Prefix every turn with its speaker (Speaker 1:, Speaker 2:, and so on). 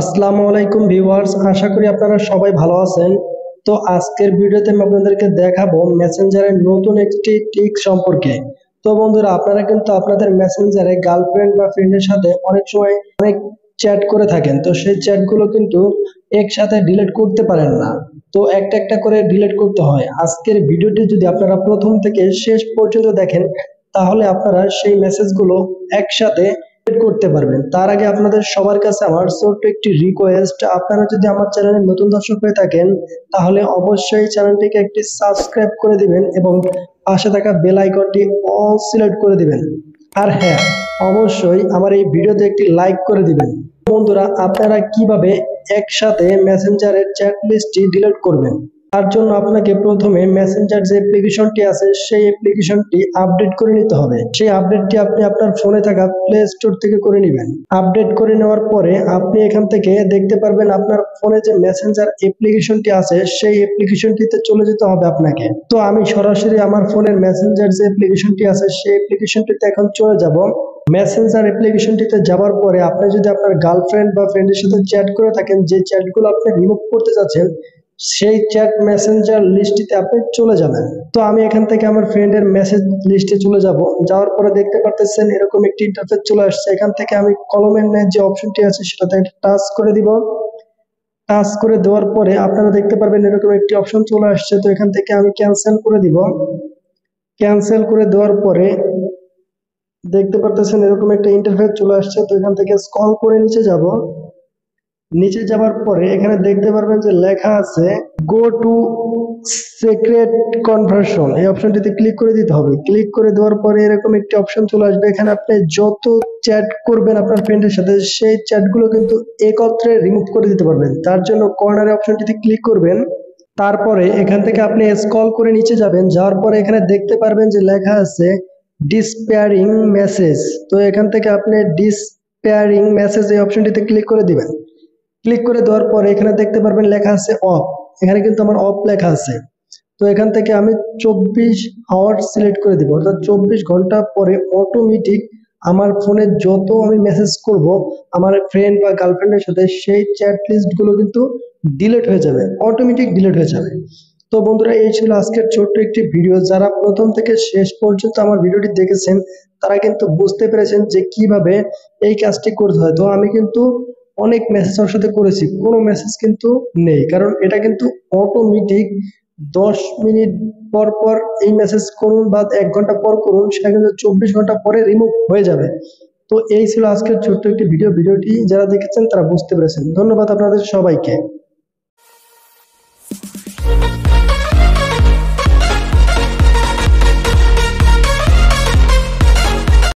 Speaker 1: আসসালামু আলাইকুম ভিউয়ার্স, আশা করি আপনারা সবাই ভালো আছেন। তো আজকের ভিডিওতে আমি আপনাদেরকে দেখাবো মেসেঞ্জারের নতুন একটি টিক সম্পর্কে। তো বন্ধুরা, আপনারা কিন্তু আপনাদের মেসেঞ্জারে গার্লফ্রেন্ড বা ফ্রেন্ডের সাথে অনেক সময় অনেক চ্যাট করে থাকেন। তো সেই চ্যাটগুলো কিন্তু একসাথে ডিলিট করতে পারেন না। তো একটা একটা করে ডিলিট করতে হয়। আজকের ভিডিওটি যদি আপনারা প্রথম থেকে শেষ পর্যন্ত দেখেন, তাহলে আপনারা সেই মেসেজগুলো একসাথে করতে পারবেন। তার আগে আপনাদের সবার কাছে আমার ছোট্ট একটি রিকোয়েস্ট আপনারা যদি আমার চ্যানেলে নতুন দর্শক হয়ে থাকেন, তাহলে অবশ্যই চ্যানেলটিকে একটি সাবস্ক্রাইব করে দিবেন এবং পাশে থাকা বেল আইকনটি অল সিলেক্ট করে দিবেন। আর হ্যাঁ অবশ্যই আমার এই ভিডিওতে একটি লাইক করে দিবেন। বন্ধুরা, আপনারা কীভাবে একসাথে মেসেঞ্জারের চ্যাট লিস্টটি ডিলিট করবেন? তার জন্য আপনাকে প্রথমে মেসেঞ্জার যে অ্যাপ্লিকেশনটি আছে, সেই অ্যাপ্লিকেশনটি আপডেট করে নিতে হবে। সেই আপডেটটি আপনি আপনার ফোনে থাকা প্লে স্টোর থেকে করে নেবেন। আপডেট করে নেওয়ার পরে আপনি এখান থেকে দেখতে পারবেন আপনার ফোনে যে মেসেঞ্জার অ্যাপ্লিকেশনটি আছে, সেই অ্যাপ্লিকেশনটিতে চলে যেতে হবে আপনাকে। তো আমি সরাসরি আমার ফোনের মেসেঞ্জার যে অ্যাপ্লিকেশনটি আছে, সেই অ্যাপ্লিকেশনটিতে এখন চলে যাব। মেসেঞ্জার অ্যাপ্লিকেশনটিতে যাওয়ার পরে আপনি যদি আপনার গার্লফ্রেন্ড বা ফ্রেন্ডের সাথে চ্যাট করে থাকেন, যে চ্যাটগুলো আপনি রিমুভ করতে চাচ্ছেন সেই চ্যাট মেসেঞ্জার লিস্টটিতে আপনি চলে যাবেন। তো আমি এখান থেকে আমার ফ্রেন্ডের মেসেজ লিস্টে চলে যাব। যাওয়ার পরে দেখতে পারতেছেন এরকম একটি ইন্টারফেস চলে আসছে। এখান থেকে আমি কলমের ন্যায় যে অপশনটি আছে সেটাতে একটা টাচ করে দিব। টাচ করে দেওয়ার পরে আপনারা দেখতে পারবেন এরকম একটি অপশন চলে আসছে। তো এখান থেকে আমি ক্যান্সেল করে দিব। ক্যান্সেল করে দেওয়ার পরে দেখতে পারতেছেন এরকম একটা ইন্টারফেস চলে আসছে। তো এখান থেকে স্ক্রল করে নিচে যাব। নিচে যাওয়ার পরে এখানে দেখতে পারবেন যে লেখা আছে গো টু সিক্রেট কনভার্সন এই অপশনটিতে ক্লিক করে দিতে হবে। ক্লিক করে দেওয়ার পরে এরকম একটি অপশন চলে আসবে। এখানে আপনি যত চ্যাট করবেন আপনার ফ্রেন্ডের সাথে, সেই চ্যাটগুলো কিন্তু একত্রে রিমুভ করে দিতে পারবেন। তার জন্য কর্নারে অপশনটিতে ক্লিক করবেন। তারপরে এখান থেকে আপনি স্ক্রল করে নিচে যাবেন। যাওয়ার পরে এখানে দেখতে পারবেন যে লেখা আছে ডিসপেয়ারিং মেসেজ তো এখান থেকে আপনি ডিসপেয়ারিং মেসেজ এই অপশনটিতে ক্লিক করে দিবেন। ক্লিক করে দেওয়ার পরে এখানে দেখতে পারবেন লেখা আছে অফ। এখানে কিন্তু আমার অফ লেখা আছে। তো এখান থেকে আমি চব্বিশ আওয়ার সিলেক্ট করে দিব। অর্থাৎ চব্বিশ ঘণ্টা পরে অটোমেটিক আমার ফোনে যত আমি মেসেজ করব, আমার ফ্রেন্ড বা গার্লফ্রেন্ডের সাথে সেই চ্যাট লিস্টগুলো কিন্তু ডিলেট হয়ে যাবে অটোমেটিক ডিলেট হয়ে যাবে। তো বন্ধুরা, এই ছিল আজকের ছোট্ট একটি ভিডিও যারা প্রথম থেকে শেষ পর্যন্ত আমার ভিডিওটি দেখেছেন, তারা কিন্তু বুঝতে পেরেছেন যে কীভাবে এই কাজটি করতে হয়। তো আমি কিন্তু অনেক মেসেজ ওর সাথে করেছি। কোনো মেসেজ কিন্তু নেই। কারণ এটা কিন্তু অটোমেটিক দশ মিনিট পর পর এই মেসেজ করুন বা এক ঘণ্টা পর করুন, সেটা কিন্তু চব্বিশ ঘণ্টা পরে রিমুভ হয়ে যাবে। তো এই ছিল আজকের ছোট্ট একটি ভিডিও ভিডিওটি যারা দেখেছেন তারা বুঝতে পেরেছেন। ধন্যবাদ আপনাদের সবাইকে।